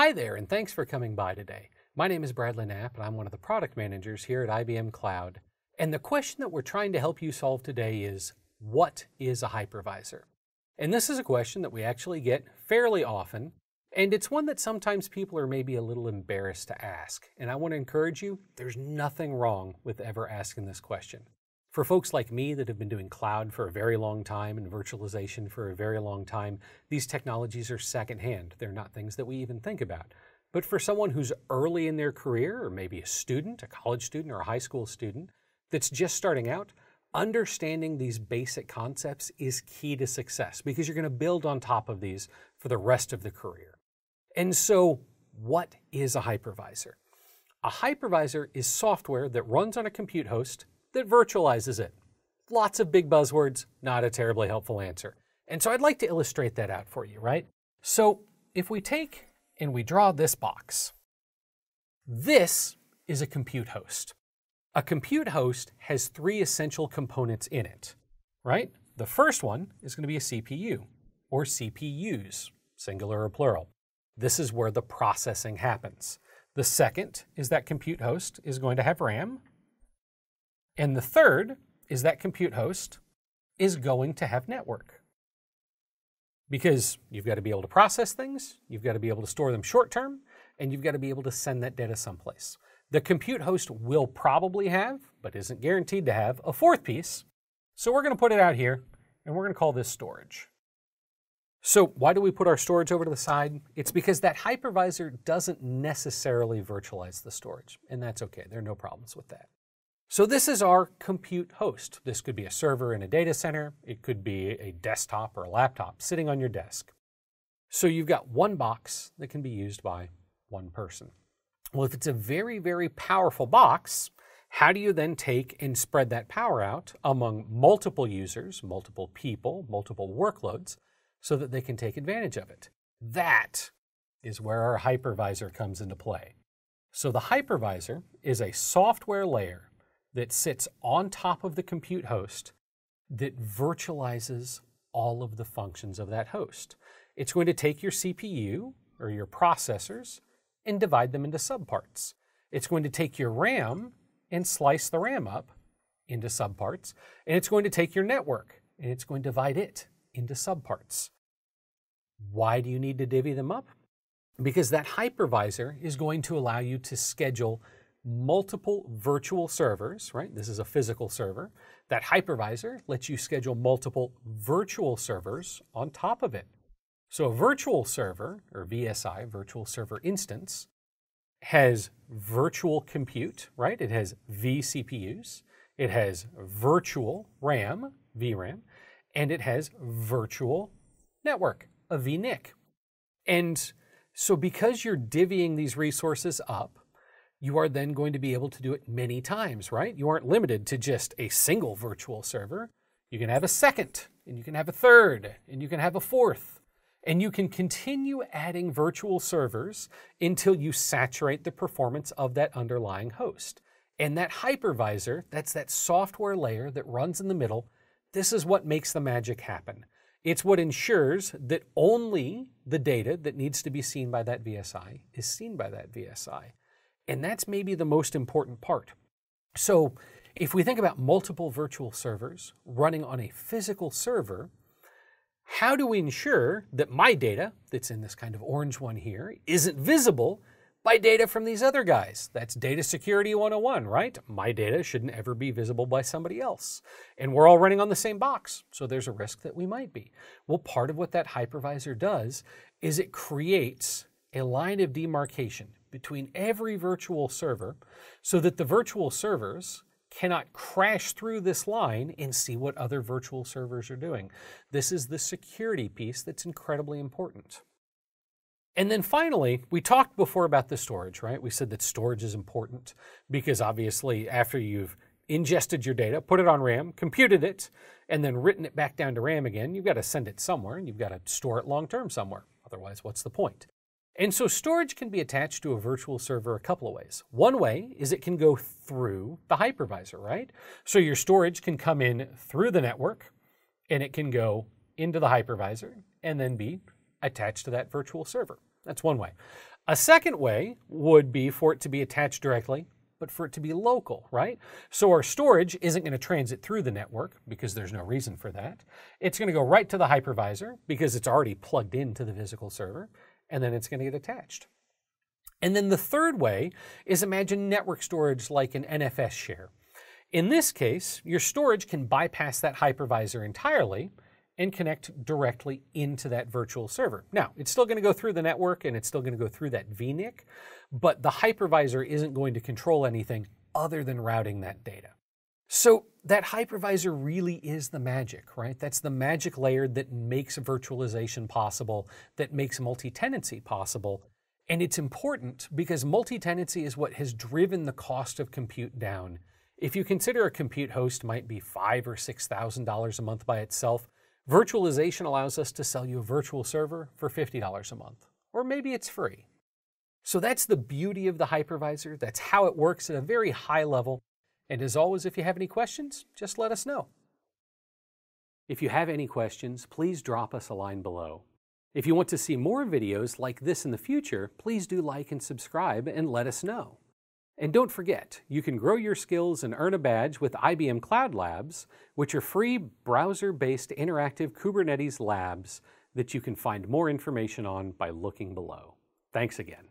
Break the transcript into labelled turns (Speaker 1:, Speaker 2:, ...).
Speaker 1: Hi there, and thanks for coming by today. My name is Bradley Knapp, and I'm one of the product managers here at IBM Cloud. And the question that we're trying to help you solve today is what is a hypervisor? And this is a question that we actually get fairly often, and it's one that sometimes people are maybe a little embarrassed to ask. And I want to encourage you there's nothing wrong with ever asking this question. For folks like me that have been doing cloud for a very long time and virtualization for a very long time, these technologies are secondhand. They're not things that we even think about. But for someone who's early in their career, or maybe a student, a college student, or a high school student that's just starting out, understanding these basic concepts is key to success because you're going to build on top of these for the rest of the career. And so, what is a hypervisor? A hypervisor is software that runs on a compute host that virtualizes it. Lots of big buzzwords, not a terribly helpful answer. And so I'd like to illustrate that out for you, right? So if we take and we draw this box, this is a compute host. A compute host has three essential components in it, right? The first one is going to be a CPU, or CPUs, singular or plural. This is where the processing happens. The second is that compute host is going to have RAM, and the third is that compute host is going to have network. Because you've got to be able to process things, you've got to be able to store them short term, and you've got to be able to send that data someplace. The compute host will probably have, but isn't guaranteed to have, a fourth piece. So we're going to put it out here, and we're going to call this storage. So why do we put our storage over to the side? It's because that hypervisor doesn't necessarily virtualize the storage, and that's okay. There are no problems with that. So this is our compute host. This could be a server in a data center. It could be a desktop or a laptop sitting on your desk. So you've got one box that can be used by one person. Well, if it's a very, very powerful box, how do you then take and spread that power out among multiple users, multiple people, multiple workloads, so that they can take advantage of it? That is where our hypervisor comes into play. So the hypervisor is a software layer that sits on top of the compute host that virtualizes all of the functions of that host. It's going to take your CPU or your processors and divide them into subparts. It's going to take your RAM and slice the RAM up into subparts. And it's going to take your network and it's going to divide it into subparts. Why do you need to divvy them up? Because that hypervisor is going to allow you to schedule multiple virtual servers, right? This is a physical server. That hypervisor lets you schedule multiple virtual servers on top of it. So a virtual server, or VSI, virtual server instance, has virtual compute, right? It has vCPUs, it has virtual RAM, VRAM, and it has virtual network, a VNIC. And so because you're divvying these resources up, you are then going to be able to do it many times, right? You aren't limited to just a single virtual server. You can have a second, and you can have a third, and you can have a fourth. And you can continue adding virtual servers until you saturate the performance of that underlying host. And that hypervisor, that's that software layer that runs in the middle, this is what makes the magic happen. It's what ensures that only the data that needs to be seen by that VSI is seen by that VSI. And that's maybe the most important part. So if we think about multiple virtual servers running on a physical server, how do we ensure that my data, that's in this kind of orange one here, isn't visible by data from these other guys? That's data security 101, right? My data shouldn't ever be visible by somebody else. And we're all running on the same box, so there's a risk that we might be. Well, part of what that hypervisor does is it creates a line of demarcation between every virtual server so that the virtual servers cannot crash through this line and see what other virtual servers are doing. This is the security piece that's incredibly important. And then finally, we talked before about the storage, right? We said that storage is important because obviously after you've ingested your data, put it on RAM, computed it, and then written it back down to RAM again, you've got to send it somewhere and you've got to store it long term somewhere. Otherwise, what's the point? And so storage can be attached to a virtual server a couple of ways. One way is it can go through the hypervisor, right? So your storage can come in through the network and it can go into the hypervisor and then be attached to that virtual server. That's one way. A second way would be for it to be attached directly, but for it to be local, right? So our storage isn't going to transit through the network because there's no reason for that. It's going to go right to the hypervisor because it's already plugged into the physical server, and then it's going to get attached. And then the third way is imagine network storage like an NFS share. In this case, your storage can bypass that hypervisor entirely and connect directly into that virtual server. Now, it's still going to go through the network and it's still going to go through that VNIC, but the hypervisor isn't going to control anything other than routing that data. So that hypervisor really is the magic, right? That's the magic layer that makes virtualization possible, that makes multi-tenancy possible. And it's important because multi-tenancy is what has driven the cost of compute down. If you consider a compute host might be five or six thousand dollars a month by itself, Virtualization allows us to sell you a virtual server for $50 a month, or maybe it's free. So that's the beauty of the hypervisor. That's how it works at a very high level. And as always, if you have any questions, just let us know. If you have any questions, please drop us a line below. If you want to see more videos like this in the future, please do like and subscribe and let us know. And don't forget, you can grow your skills and earn a badge with IBM Cloud Labs, which are free browser-based interactive Kubernetes labs that you can find more information on by looking below. Thanks again.